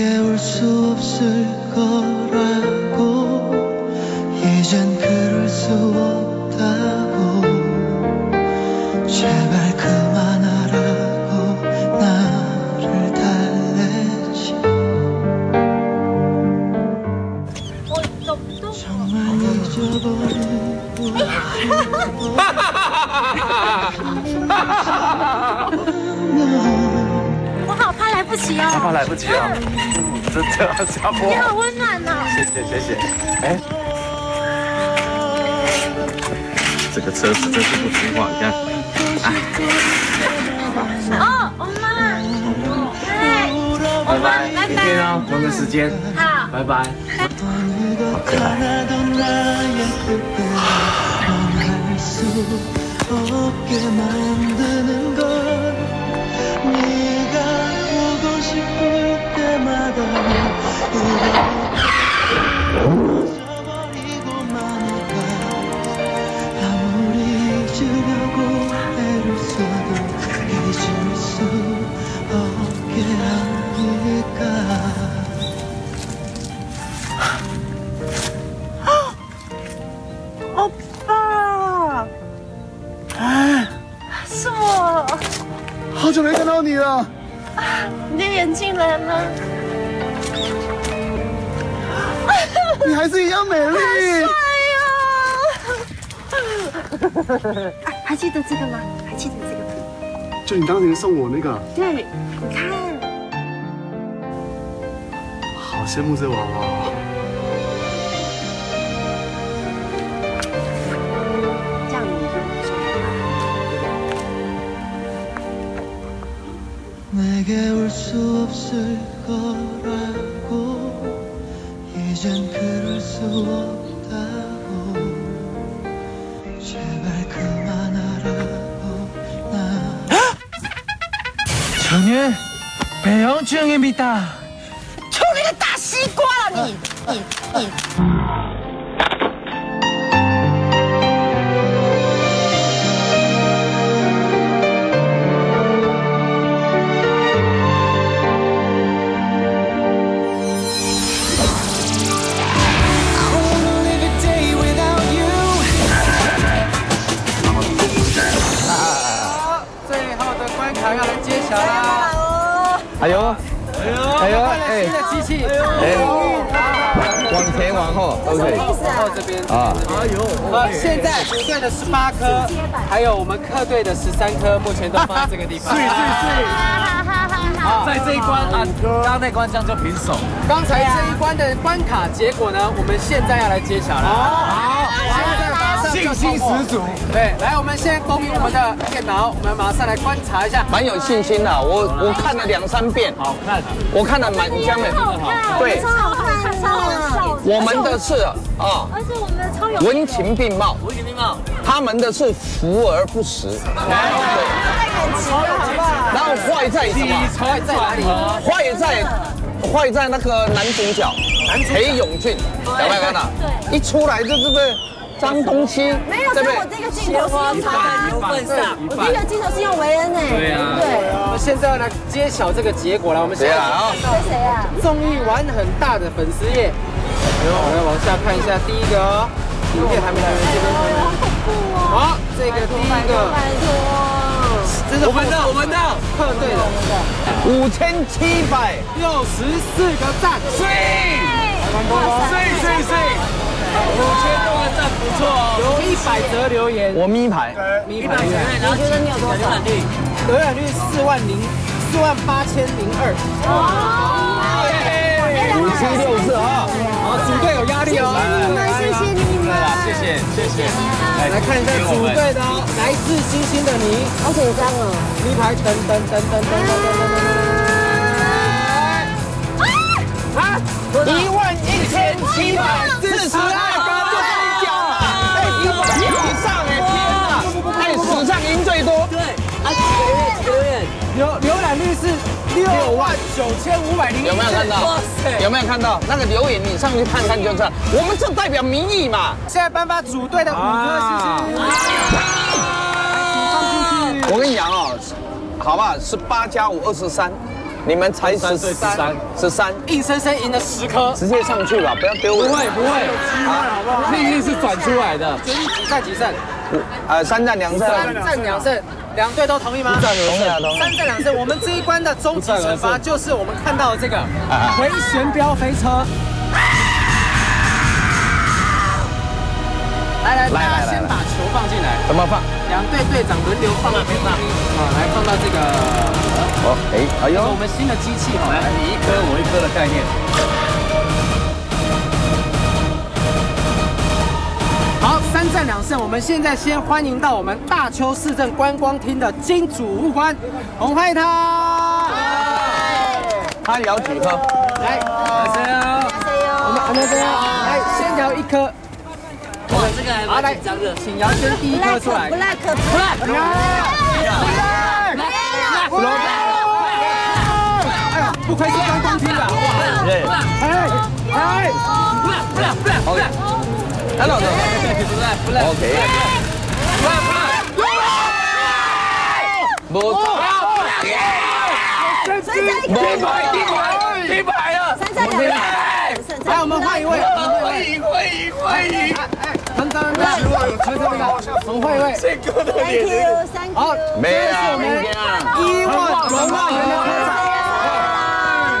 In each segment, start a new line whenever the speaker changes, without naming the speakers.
없을 거라고. 이젠 그럴 수 없다고. 제발 그만하라고 나를 달래지. 정말 잊어버리고
怕来不及
啊，真的啊，下坡。
你好温暖呐、啊。
谢谢谢谢，哎。这个车子真是不听话，你看，
哦，我妈。
拜拜，明天哦，我个时间。
好，
拜拜。
好
可爱。
好久没看到你了，
你的眼镜来了。
你还是一样美丽，
好帅呀！还记得这个吗？还记得这个吗？
就你当年送我那个，
对，你看，
好羡慕这娃娃。
这样你就不
会怕了，对不对？ 이젠 그럴 수 없다고 제발 그만하라고 나
저는 배영충입니다
저리를 다 씻고
하라니 아. 아. 要来揭晓啦！
哎呦，哎呦，哎
新的机器，
哎，往前往后都可以
到这边
啊。哎呦！
呃，现在主队的十八颗，还有我们客队的十三颗，目前都放在这个地方。好，
在这一关啊，刚刚那关这样就平手。
刚才这一关的关卡结果呢，我们现在要来揭晓了。好，现在
信心十足。
对，来，我们先公平我们的电脑，我们马上来观察一下。
蛮有信心的，我我看了两三遍，
好看，
我看了满江的，对，
超好看，超好看。
我们的是啊，
而且我们的超有
文情并茂，
文情并茂，
他们的是福而不实，然后坏在什么？
坏在哪里？
坏在坏在那个男主角裴勇俊，有没有看到？一出来就是不对？张东青，
没有，
对不对？
所以我这个镜头是用他，我这个镜头是用维恩诶。
对啊
对，
我们现在要来揭晓这个结果了。我们
谁来啊？
谁谁啊？
综艺玩很大的粉丝页，我们往下看一下第一个哦，影片还没来，这边看看。好，这个第一个，
拜托，
这是我们的我们的客队的
五千七百，
六十四个赞，
睡睡睡，五千多个赞不错哦。
有一百则留言，
我咪牌，
咪牌留言，
你觉得你有多少？
率
浏览率四万零四万八千零二，
五七六四啊！
好，组队有压力哦。
你们，谢谢你们，
谢谢谢谢。
来看一下组队的哦，来自星星的你，
好紧张哦。
咪牌等等等等等等等等等。
一万一千七百四十
九千五百零
有没有看到？有没有看到那个留言？你上去看看就知道。我们这代表民意嘛。
现在颁发组队的五颗星星。
我跟你讲哦，好不好？是八加五二十三，你们才十三，十三，
硬生生赢了十颗。
直接上去吧，不要丢人。
不会不会，命运是转出来的。
决定几战几胜？
呃，三战两胜。
三战两胜，两队都同意吗？
同意啊，同意。
三战两胜，我们这一关的终极惩罚就是我们看到的这个回旋镖飞车。来来，大家先把球放进来。
怎么放？
两队队长轮流放，别放。啊，来放到这个。
哦，哎，哎呦，
我们新的机器哈，
来，你一颗我一颗的概念。
战两胜。我们现在先欢迎到我们大邱市政观光厅的金主务官，我们欢迎他。
他摇几颗？
来，我们我们这样，来先摇一颗。
哇，这个还蛮紧张的。
请摇先第一颗出来。
black black
哎呀，不愧是观光厅的，哇！
对。
哎哎
，OK。Hello。OK。不错。
三战一颗，
一百了，
三战两胜，
来，我们换一位，
会赢会赢会赢。
等等，等等，我们换一位。
Thank you Thank
好
，you，
没
这是我们一万龙万元的科长，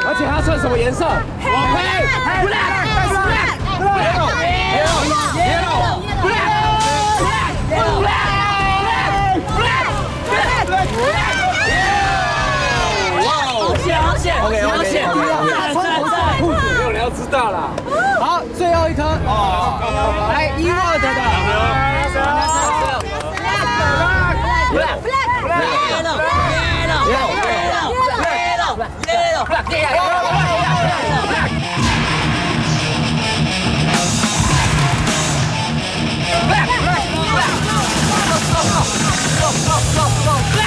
而且它算什么颜色？Yeah, yeah. go, go, go, go.